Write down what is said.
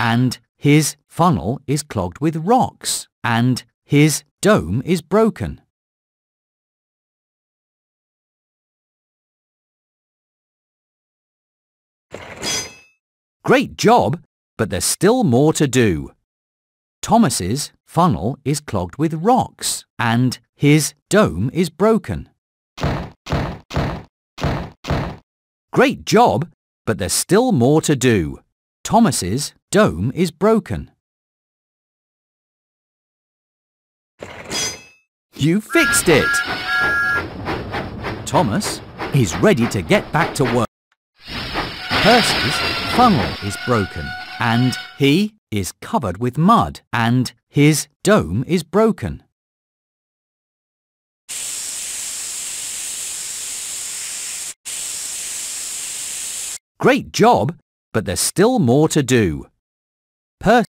and his funnel is clogged with rocks, and his dome is broken. Great job, but there's still more to do. Thomas's funnel is clogged with rocks and his dome is broken. Great job, but there's still more to do. Thomas's dome is broken. You fixed it! Thomas is ready to get back to work. Percy's funnel is broken and he is covered with mud and his dome is broken. Great job, but there's still more to do. Percy